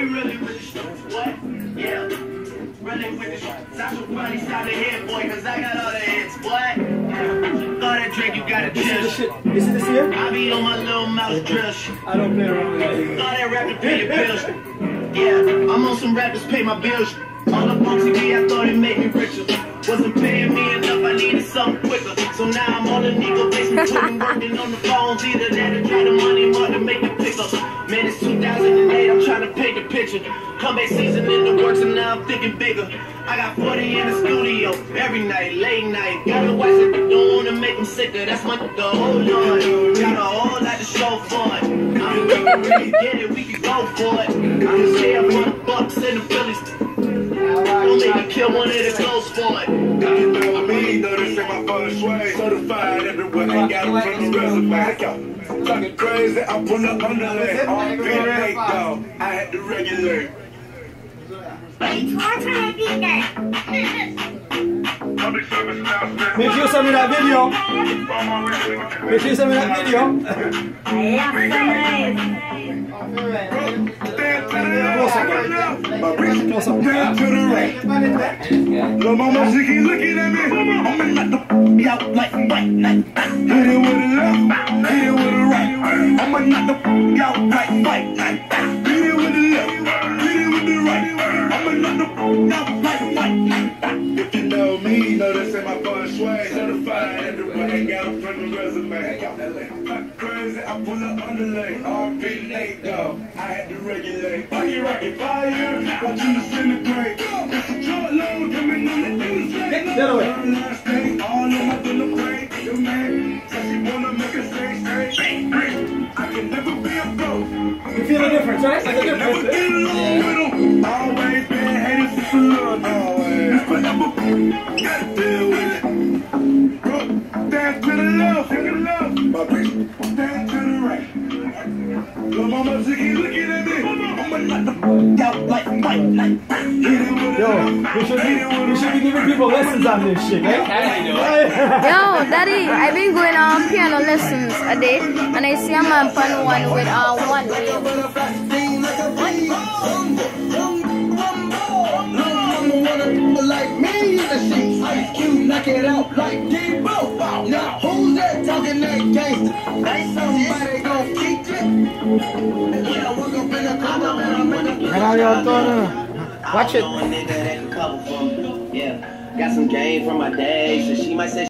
We really, really strong, what? Yeah. Really with the shots. I should probably stop the hit, boy, cause I got all the hits, what? Yeah. That drink, you gotta This is the shit. This is this here? I be on my little mouse drill shit. I don't play around with that. All that rapping pay your bills. Yeah, I'm on some rappers pay my bills. All the on TV, I thought it made me richer. Wasn't paying me enough, I needed something quicker. So now I'm on the nigga basement, working on the phones. Either I'm bigger. I got 40 in the studio every night, late night. Gotta watch it, don't wanna make them sicker. That's my the hold on. Got a whole lot to show for it. I mean, we really get it, we can go for it. I can say I'm for the Bucks and the Phillies. Don't make me kill one of the ghosts for it. You know what I mean? Though this ain't my first way. Certified everywhere, ain't got it from the resume. Talking crazy, I pull up underlay. All big though. I had to regulate. Make sure you send me that video. Make sure you send me that video. Close up. stand to the right. Little mama, she keep looking at me. I'ma knock the out like white night. Hit it with a left, hit it with a right. I'ma knock the out like white night. If you know me, know this ain't my first way. Certified ain't got a friend resume. Not crazy, I pull up underlay. RP though. I had to a short load coming on the wanna make. I can never be a broke. You feel the difference, right? There's a Never get along with 'em. Always Forever gotta deal with it. Stand to the left. My bitch, stand to the right. Your mama keep looking at me. I'ma knock the out like it with a Yo, we should be, we should be giving people lessons on this shit, eh? Yo, daddy, I've been going on piano lessons a day, and I see a man pan one with uh, one wave. like the sheets. Ice Cube knock it out like Debo. Now who's that talking that gangster? Somebody gon' keep it. When I woke up in the corner, man, I make a Ano yun to, ano? Watch it. I know a nigga that can cover for. Yeah. Got some game from my day, so she might say